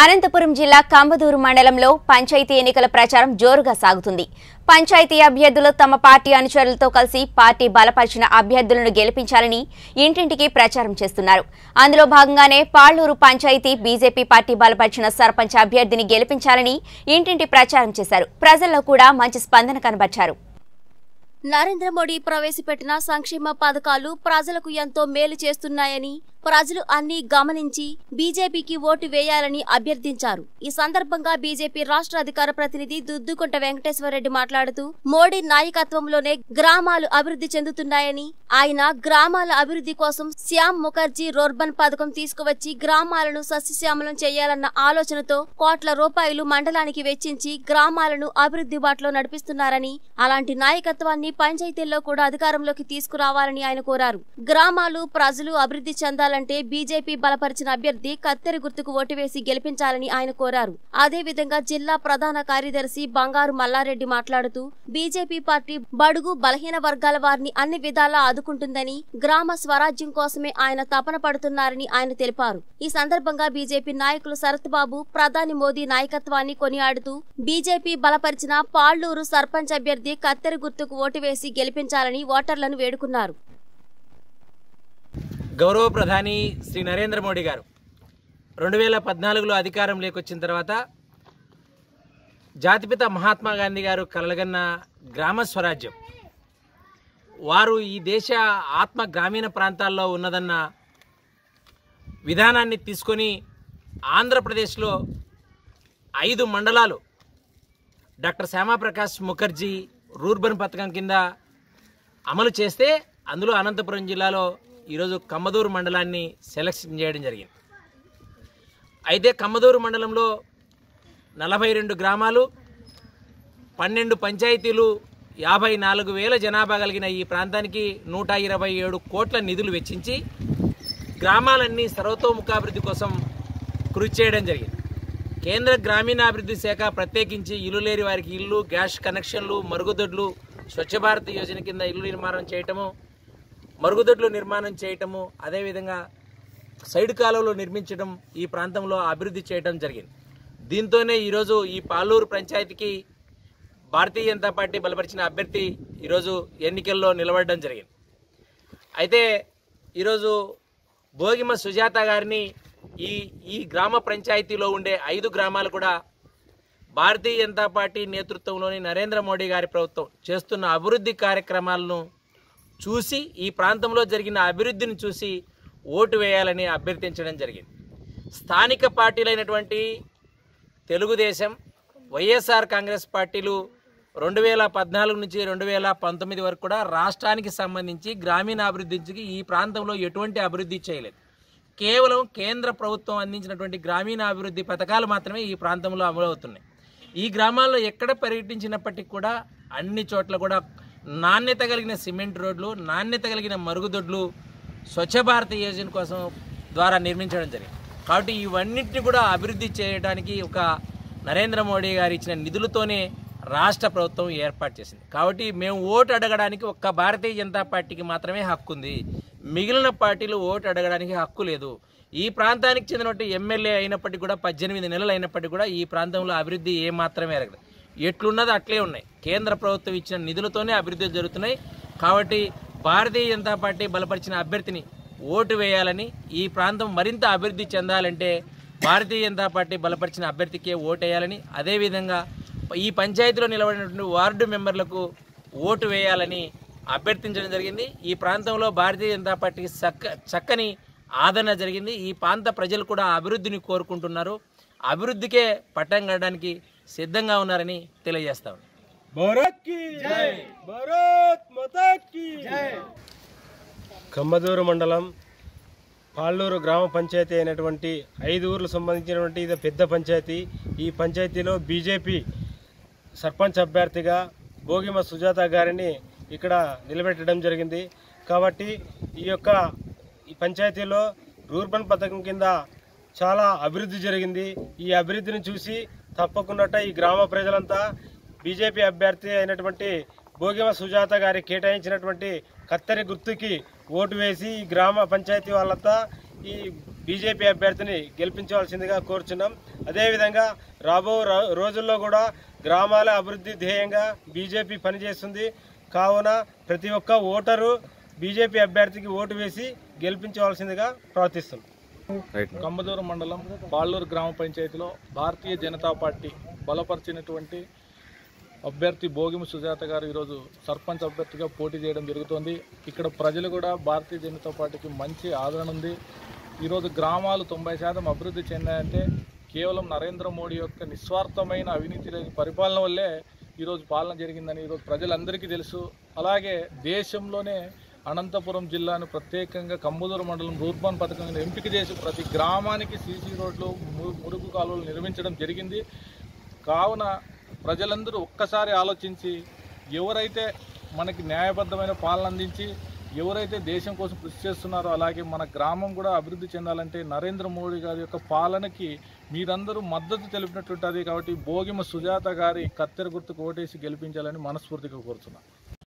అనంతపురం జిల్లా కంబదూరు మండలంలో పంచాయతీ ఎన్నికల ప్రచారం జోరుగా సాగుతుంది. పంచాయతీ అభ్యర్థులు తమ పార్టీ అనుచరులతో కలిసి పార్టీ బలపరిచిన అభ్యర్థులను గెలిపించాలని ఇంటింటికి ప్రచారం చేస్తున్నారు. అందులో భాగంగానే పాళ్ళూరు పంచాయతీ బీజేపీ పార్టీ బలపరిచిన సర్పంచ్ అభ్యర్థిని గెలిపించాలని ఇంటింటి ప్రచారం చేశారు. ప్రజల్లో కూడా మంచి స్పందన కనబర్చారు. నరేంద్ర మోడీ ప్రవేశపెట్టిన సంక్షేమ పథకాలు ప్రజలకు ఎంతో మేలు చేస్తున్నాయని ప్రజలు అన్ని గమనించి బీజేపీకి ఓటు వేయాలని అభ్యర్థించారు. ఈ సందర్భంగా బీజేపీ రాష్ట్ర అధికార ప్రతినిధి దుద్దుకుంట వెంకటేశ్వరరెడ్డి మాట్లాడుతూ మోడీ నాయకత్వంలోనే గ్రామాలు అభివృద్ధి చెందుతున్నాయని ఆయన గ్రామాల అభివృద్ధి కోసం శ్యామ్ ముఖర్జీ రోర్బన్ పథకం తీసుకువచ్చి గ్రామాలను సస్యశ్యామలం చేయాలన్న ఆలోచనతో కోట్ల రూపాయలు మండలానికి వెచ్చించి గ్రామాలను అభివృద్ధి బాటలో నడిపిస్తున్నారని అలాంటి నాయకత్వాన్ని పంచాయతీల్లో కూడా అధికారంలోకి తీసుకురావాలని ఆయన కోరారు. గ్రామాలు ప్రజలు అభివృద్ధి చెందాలంటే బీజేపీ బలపరిచిన అభ్యర్థి కత్తెరి గుర్తుకు ఓటు వేసి గెలిపించాలని ఆయన కోరారు. అదేవిధంగా జిల్లా ప్రధాన కార్యదర్శి బంగారు మల్లారెడ్డి మాట్లాడుతూ బీజేపీ పార్టీ బడుగు బలహీన వర్గాల వారిని అన్ని విధాలా ఆదుకుంటుందని గ్రామ స్వరాజ్యం కోసమే ఆయన తపన పడుతున్నారని ఆయన తెలిపారు. ఈ సందర్భంగా బీజేపీ నాయకులు శరత్ బాబు ప్రధాని మోదీ నాయకత్వాన్ని కొనియాడుతూ బీజేపీ బలపరిచిన పాళ్ళూరు సర్పంచ్ అభ్యర్థి కత్తెరి గుర్తుకు ఓటు వేసి గెలిపించాలని ఓటర్లను వేడుకున్నారు. గౌరవ ప్రధాని శ్రీ నరేంద్ర మోడీ గారు రెండు వేల పద్నాలుగులో అధికారం లేకొచ్చిన తర్వాత జాతిపిత మహాత్మా గాంధీ గారు కలగన్న గ్రామ స్వరాజ్యం వారు ఈ దేశ ఆత్మ గ్రామీణ ప్రాంతాల్లో ఉన్నదన్న విధానాన్ని తీసుకొని ఆంధ్రప్రదేశ్లో ఐదు మండలాలు డాక్టర్ శ్యామాప్రకాష్ ముఖర్జీ రూర్బన్ పథకం కింద అమలు చేస్తే అందులో అనంతపురం జిల్లాలో ఈరోజు కమ్మదూరు మండలాన్ని సెలక్షన్ చేయడం జరిగింది. అయితే కమ్మదూరు మండలంలో నలభై రెండు గ్రామాలు పన్నెండు పంచాయతీలు యాభై నాలుగు వేల జనాభా కలిగిన ఈ ప్రాంతానికి నూట ఇరవై ఏడు కోట్ల నిధులు వెచ్చించి గ్రామాలన్నీ సర్వతోముఖాభివృద్ధి కోసం కృషి చేయడం జరిగింది. కేంద్ర గ్రామీణాభివృద్ధి శాఖ ప్రత్యేకించి ఇల్లు లేని వారికి ఇల్లు గ్యాస్ కనెక్షన్లు మరుగుదొడ్లు స్వచ్ఛ భారత్ యోజన కింద ఇల్లు నిర్మాణం చేయటము మరుగుదొడ్లు నిర్మాణం చేయటము అదేవిధంగా సైడ్ కాలువలు నిర్మించడం ఈ ప్రాంతంలో అభివృద్ధి చేయడం జరిగింది. దీంతోనే ఈరోజు ఈ పాలూరు పంచాయతీకి భారతీయ జనతా పార్టీ బలపరిచిన అభ్యర్థి ఈరోజు ఎన్నికల్లో నిలబడడం జరిగింది. అయితే ఈరోజు భోగిమ సుజాత గారిని ఈ ఈ గ్రామ పంచాయతీలో ఉండే ఐదు గ్రామాలు కూడా భారతీయ జనతా పార్టీ నేతృత్వంలోని నరేంద్ర మోడీ గారి ప్రభుత్వం చేస్తున్న అభివృద్ధి కార్యక్రమాలను చూసి ఈ ప్రాంతంలో జరిగిన అభివృద్ధిని చూసి ఓటు వేయాలని అభ్యర్థించడం జరిగింది. స్థానిక పార్టీలైనటువంటి తెలుగుదేశం వైఎస్ఆర్ కాంగ్రెస్ పార్టీలు రెండు వేల పద్నాలుగు నుంచి రెండు వేల పంతొమ్మిది వరకు కూడా రాష్ట్రానికి సంబంధించి గ్రామీణ అభివృద్ధికి ఈ ప్రాంతంలో ఎటువంటి అభివృద్ధి చేయలేదు. కేవలం కేంద్ర ప్రభుత్వం అందించినటువంటి గ్రామీణ అభివృద్ధి పథకాలు మాత్రమే ఈ ప్రాంతంలో అమలవుతున్నాయి. ఈ గ్రామాల్లో ఎక్కడ పర్యటించినప్పటికీ కూడా అన్ని చోట్ల కూడా నాణ్యత కలిగిన సిమెంట్ రోడ్లు నాణ్యత కలిగిన మరుగుదొడ్లు స్వచ్ఛ భారత్ యోజన కోసం ద్వారా నిర్మించడం జరిగింది. కాబట్టి ఇవన్నింటినీ కూడా అభివృద్ధి చేయడానికి ఒక నరేంద్ర మోడీ గారు ఇచ్చిన నిధులతోనే రాష్ట్ర ప్రభుత్వం ఏర్పాటు చేసింది. కాబట్టి మేము ఓటు అడగడానికి ఒక్క భారతీయ జనతా పార్టీకి మాత్రమే హక్కు ఉంది. మిగిలిన పార్టీలు ఓటు అడగడానికి హక్కు లేదు. ఈ ప్రాంతానికి చెందినటువంటి ఎమ్మెల్యే అయినప్పటికీ కూడా పద్దెనిమిది నెలలు అయినప్పటికీ కూడా ఈ ప్రాంతంలో అభివృద్ధి ఏ మాత్రమే ఎరగదు ఎట్లున్నదో అట్లే ఉన్నాయి. కేంద్ర ప్రభుత్వం ఇచ్చిన నిధులతోనే అభివృద్ధి జరుగుతున్నాయి. కాబట్టి భారతీయ జనతా పార్టీ బలపరిచిన అభ్యర్థిని ఓటు వేయాలని ఈ ప్రాంతం మరింత అభివృద్ధి చెందాలంటే భారతీయ జనతా పార్టీ బలపరిచిన అభ్యర్థికే ఓటు వేయాలని అదేవిధంగా ఈ పంచాయతీలో నిలబడినటువంటి వార్డు మెంబర్లకు ఓటు వేయాలని అభ్యర్థించడం జరిగింది. ఈ ప్రాంతంలో భారతీయ జనతా పార్టీకి చక్క చక్కని ఆదరణ జరిగింది. ఈ ప్రాంత ప్రజలు కూడా అభివృద్ధిని కోరుకుంటున్నారు. అభివృద్ధికే పట్టం కట్టడానికి సిద్ధంగా ఉన్నారని తెలియజేస్తా ఉన్నాను. భారత్కి జై! భారత్ మాతా కి జై! కమ్మదూరు మండలం పాళ్ళూరు గ్రామ పంచాయతీ అయినటువంటి ఐదు ఊర్లు సంబంధించినటువంటి ఇది పెద్ద పంచాయతీ. ఈ పంచాయతీలో బీజేపీ సర్పంచ్ అభ్యర్థిగా భోగిమ సుజాత గారిని ఇక్కడ నిలబెట్టడం జరిగింది. కాబట్టి ఈ యొక్క ఈ పంచాయతీలో రూర్బన్ పథకం కింద చాలా అభివృద్ధి జరిగింది. ఈ అభివృద్ధిని చూసి తప్పకుండా ఈ గ్రామ ప్రజలంతా బీజేపీ అభ్యర్థి అయినటువంటి భోగిమ సుజాత గారి కేటాయించినటువంటి కత్తెరి గుర్తుకి ఓటు వేసి ఈ గ్రామ పంచాయతీ వాళ్ళంతా ఈ బీజేపీ అభ్యర్థిని గెలిపించవలసిందిగా కోరుచున్నాం. అదేవిధంగా రాబో ర- రోజుల్లో కూడా గ్రామాల అభివృద్ధి ధ్యేయంగా బీజేపీ పనిచేస్తుంది. కావున ప్రతి ఒక్క ఓటరు బీజేపీ అభ్యర్థికి ఓటు వేసి గెలిపించవలసిందిగా ప్రార్థిస్తున్నాం. కమ్మదూరు మండలం పాళ్ళూరు గ్రామ పంచాయతీలో భారతీయ జనతా పార్టీ బలపరిచినటువంటి అభ్యర్థి భోగిమ సుజాత గారు ఈరోజు సర్పంచ్ అభ్యర్థిగా పోటీ చేయడం జరుగుతోంది. ఇక్కడ ప్రజలు కూడా భారతీయ జనతా పార్టీకి మంచి ఆదరణ ఉంది. ఈరోజు గ్రామాలు తొంభై శాతం అభివృద్ధి చెందాయంటే కేవలం నరేంద్ర మోడీ యొక్క నిస్వార్థమైన అవినీతి లేని పరిపాలన వల్లే ఈరోజు పాలన జరిగిందని ఈరోజు ప్రజలందరికీ తెలుసు. అలాగే దేశంలోనే అనంతపురం జిల్లాను ప్రత్యేకంగా కంబుదూరు మండలం రూర్బాన్ పథకం ఎంపిక చేసి ప్రతి గ్రామానికి సీసీ రోడ్లు మురుగు కాలువలు నిర్మించడం జరిగింది. కావున ప్రజలందరూ ఒక్కసారి ఆలోచించి ఎవరైతే మనకి న్యాయబద్ధమైన పాలన అందించి ఎవరైతే దేశం కోసం కృషి చేస్తున్నారో అలాగే మన గ్రామం కూడా అభివృద్ధి చెందాలంటే నరేంద్ర మోడీ గారి యొక్క పాలనకి మీరందరూ మద్దతు తెలిపినట్టుంటుంది కాబట్టి భోగిమ సుజాత గారి కత్తెర గుర్తుకు ఓటేసి గెలిపించాలని మనస్ఫూర్తిగా కోరుతున్నాను